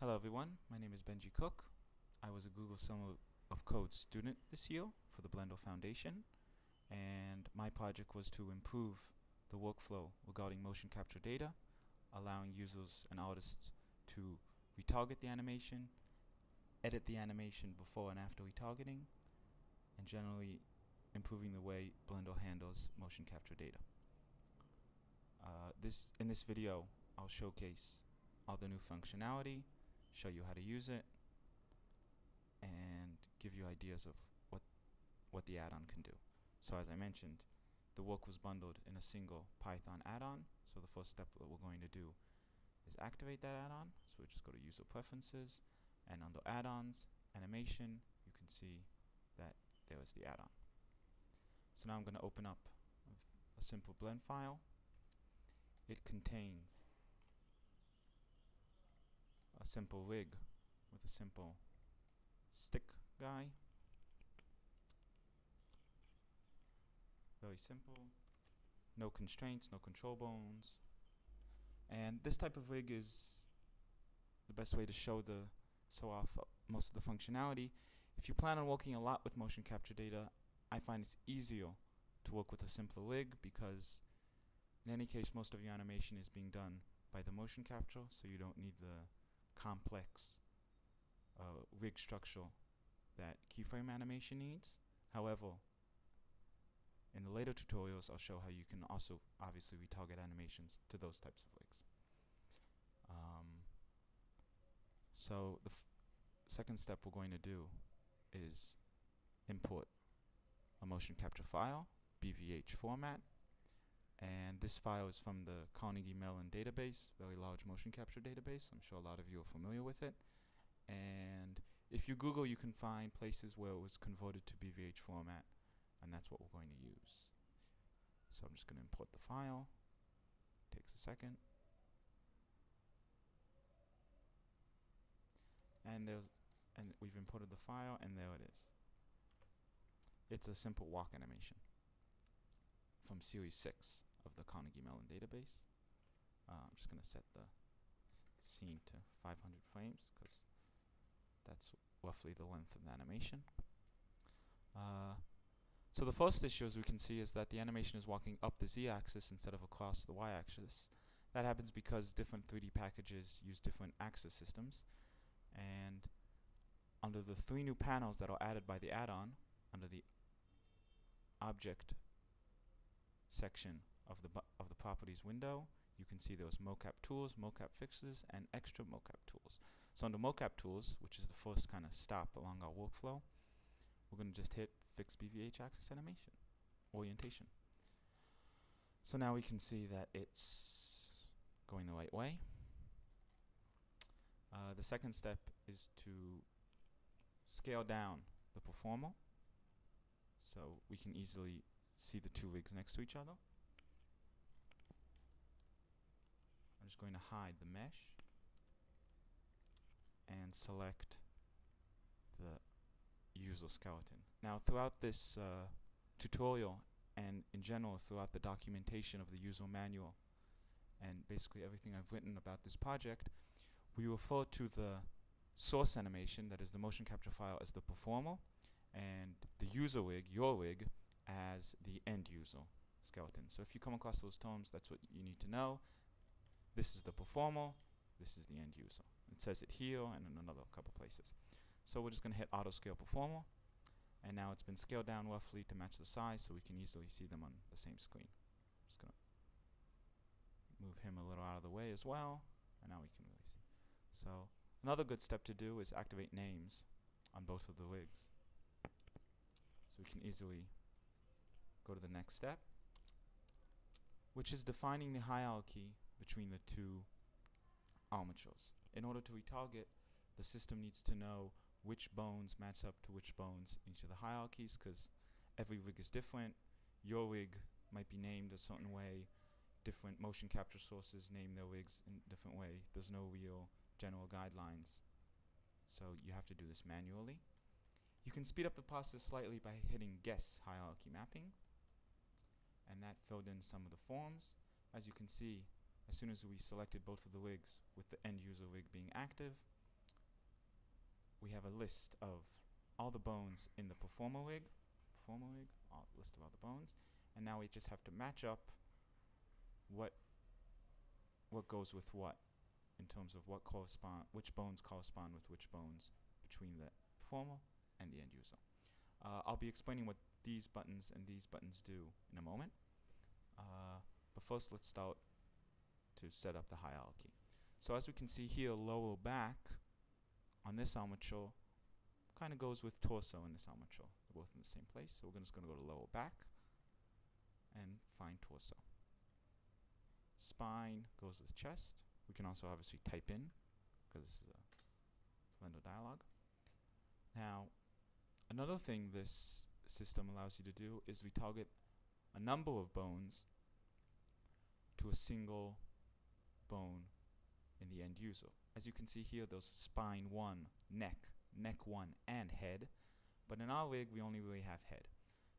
Hello everyone, my name is Benjy Cook. I was a Google Summer of Code student this year for the Blender Foundation and my project was to improve the workflow regarding motion capture data, allowing users and artists to retarget the animation, edit the animation before and after retargeting, and generally improving the way Blender handles motion capture data. Uh, this In this video, I'll showcase all the new functionality, show you how to use it, and give you ideas of what what the add-on can do. So as I mentioned, the work was bundled in a single Python add-on. So the first step that we're going to do is activate that add-on. So we just go to User Preferences, and under Add-ons, Animation, you can see that there is the add-on. So now I'm going to open up a simple blend file. It contains a simple rig with a simple stick guy. Very simple. No constraints, no control bones. And this type of rig is the best way to show the show off most of the functionality. If you plan on working a lot with motion capture data, I find it's easier to work with a simpler rig because in any case most of your animation is being done by the motion capture so you don't need the complex uh, rig structure that keyframe animation needs. However, in the later tutorials, I'll show how you can also obviously retarget animations to those types of rigs. Um, so the second step we're going to do is import a motion capture file, BVH format, and this file is from the Carnegie Mellon database, very large motion capture database. I'm sure a lot of you are familiar with it. And if you Google, you can find places where it was converted to BVH format, and that's what we're going to use. So I'm just going to import the file. Takes a second. And there's and we've imported the file, and there it is. It's a simple walk animation from Series 6 of the Carnegie Mellon database. Uh, I'm just going to set the scene to 500 frames because that's roughly the length of the animation. Uh, so the first issue, as we can see, is that the animation is walking up the z-axis instead of across the y-axis. That happens because different 3D packages use different axis systems. And under the three new panels that are added by the add-on, under the object section of the of the properties window, you can see those mocap tools, mocap fixes, and extra mocap tools. So under mocap tools, which is the first kind of stop along our workflow, we're going to just hit fix BVH axis animation orientation. So now we can see that it's going the right way. Uh, the second step is to scale down the performer so we can easily see the two rigs next to each other. I'm just going to hide the mesh and select the user skeleton. Now throughout this uh, tutorial and in general throughout the documentation of the user manual and basically everything I've written about this project, we refer to the source animation, that is the motion capture file, as the performer and the user rig, your rig, as the end user skeleton. So if you come across those terms, that's what you need to know. This is the performer, this is the end user. It says it here and in another couple places. So we're just going to hit auto scale performer and now it's been scaled down roughly to match the size so we can easily see them on the same screen. Just going to move him a little out of the way as well and now we can really see. So another good step to do is activate names on both of the rigs. So we can easily go to the next step which is defining the hierarchy between the two armatures. In order to retarget, the system needs to know which bones match up to which bones in each of the hierarchies because every rig is different. Your rig might be named a certain way. Different motion capture sources name their rigs in a different way. There's no real general guidelines. So you have to do this manually. You can speed up the process slightly by hitting guess hierarchy mapping. And that filled in some of the forms. As you can see, as soon as we selected both of the wigs with the end user wig being active, we have a list of all the bones in the performer wig, performer wig, all, list of all the bones, and now we just have to match up what what goes with what in terms of what correspond which bones correspond with which bones between the performer and the end user. Uh, I'll be explaining what these buttons and these buttons do in a moment. Uh, but first let's start to set up the hierarchy. So as we can see here, lower back on this armature kind of goes with torso in this armature. They're both in the same place. So we're just going to go to lower back and find torso. Spine goes with chest. We can also obviously type in because this is a Blender dialog. Now, another thing this system allows you to do is we target a number of bones to a single bone in the end user. As you can see here, there's spine 1, neck, neck 1, and head. But in our rig, we only really have head.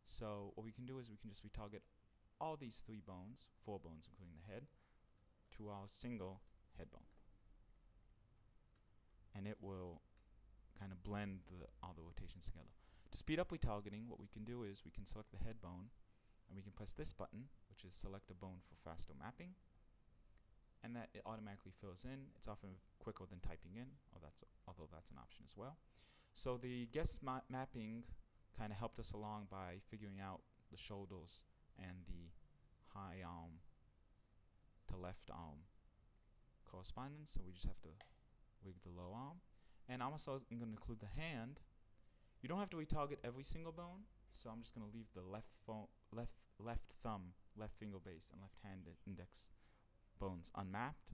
So what we can do is we can just retarget all these three bones, four bones including the head, to our single head bone. And it will kind of blend the, all the rotations together. To speed up retargeting, what we can do is we can select the head bone, and we can press this button, which is select a bone for faster mapping, and that it automatically fills in. It's often quicker than typing in, that's although that's an option as well. So the guess ma mapping kind of helped us along by figuring out the shoulders and the high arm to left arm correspondence. So we just have to wig the low arm. And I'm also going to include the hand. You don't have to retarget every single bone, so I'm just going to leave the left left left thumb, left finger base, and left hand index bones unmapped.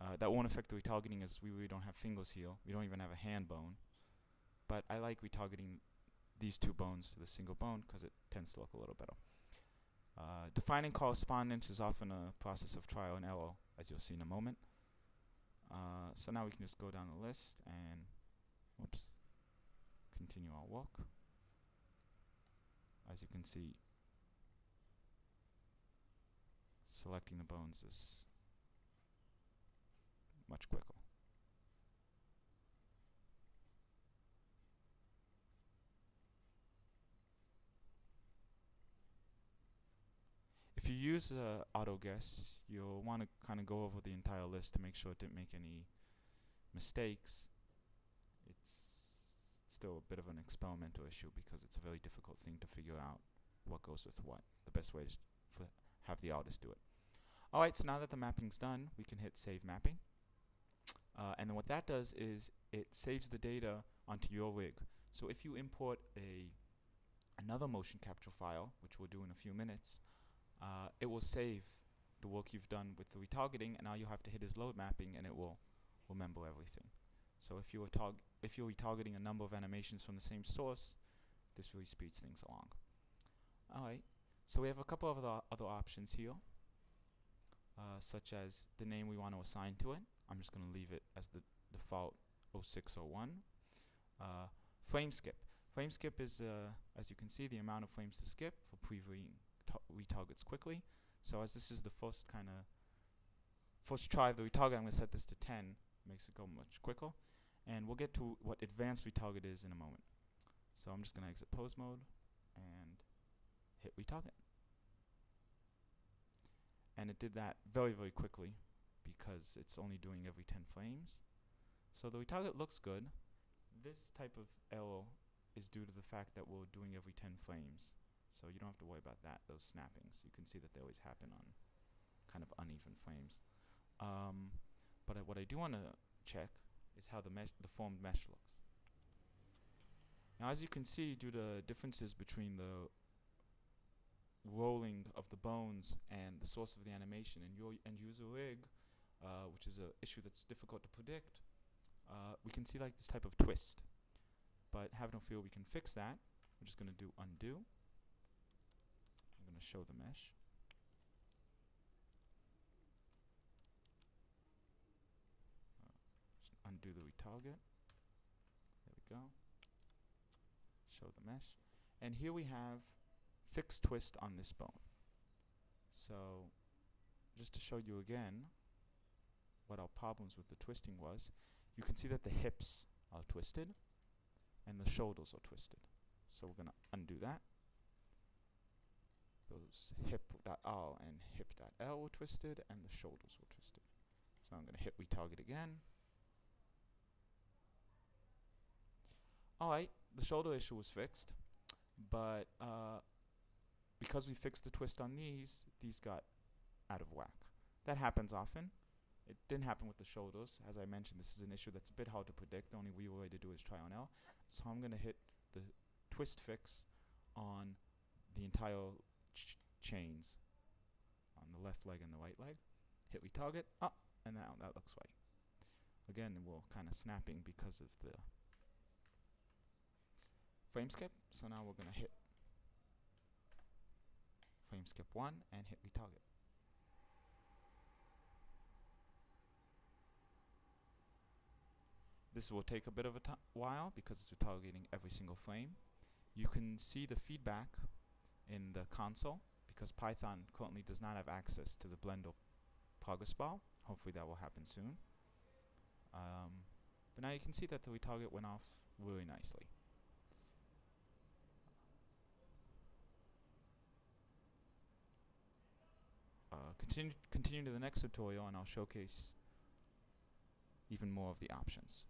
Uh, that won't affect the retargeting as we really don't have fingers here. We don't even have a hand bone. But I like retargeting these two bones to the single bone because it tends to look a little better. Uh, defining correspondence is often a process of trial and error, as you'll see in a moment. Uh, so now we can just go down the list and, whoops, continue our walk. As you can see, selecting the bones is much quicker. If you use uh, auto guess, you'll want to kind of go over the entire list to make sure it didn't make any mistakes. It's still a bit of an experimental issue because it's a very difficult thing to figure out what goes with what. The best way is to have the artist do it. Alright, so now that the mapping's done, we can hit Save Mapping. Uh, and then what that does is it saves the data onto your rig. So if you import a another motion capture file, which we'll do in a few minutes, uh, it will save the work you've done with the retargeting, and now you have to hit his load mapping, and it will remember everything. So if you are if you're retargeting a number of animations from the same source, this really speeds things along. Alright, so we have a couple of other, other options here, uh, such as the name we want to assign to it. I'm just going to leave it as the default 0601. Uh, frame skip. Frame skip is, uh, as you can see, the amount of frames to skip for previewing retargets quickly. So as this is the first kind of first try of the retarget, I'm going to set this to 10. Makes it go much quicker. And we'll get to what advanced retarget is in a moment. So I'm just going to exit pose mode and hit retarget. And it did that very, very quickly because it's only doing every 10 frames. So the retarget looks good. This type of error is due to the fact that we're doing every 10 frames. So you don't have to worry about that, those snappings. You can see that they always happen on kind of uneven frames. Um, but what I do want to check is how the, mesh, the formed mesh looks. Now as you can see, due to differences between the rolling of the and the source of the animation and your end user rig, uh, which is an issue that's difficult to predict, uh, we can see like this type of twist. But have no fear, we can fix that. We're just going to do undo I'm going to show the mesh. Uh, undo the retarget. There we go. Show the mesh. And here we have fixed twist on this bone. So just to show you again what our problems with the twisting was, you can see that the hips are twisted and the shoulders are twisted. So we're going to undo that. Those hip.r and hip.l were twisted and the shoulders were twisted. So I'm going to hit retarget again. Alright, the shoulder issue was fixed, but uh, because we fixed the twist on these, these got out of whack. That happens often. It didn't happen with the shoulders. As I mentioned, this is an issue that's a bit hard to predict. The only real way to do is try on L. So I'm going to hit the twist fix on the entire ch chains on the left leg and the right leg. Hit retarget, up, and now that looks right. Again, we're kind of snapping because of the frame skip. So now we're going to hit frame skip 1 and hit retarget. This will take a bit of a while because it's retargeting every single frame. You can see the feedback in the console because Python currently does not have access to the Blender progress bar. Hopefully that will happen soon. Um, but now you can see that the retarget went off really nicely. Continue, continue to the next tutorial and I'll showcase even more of the options.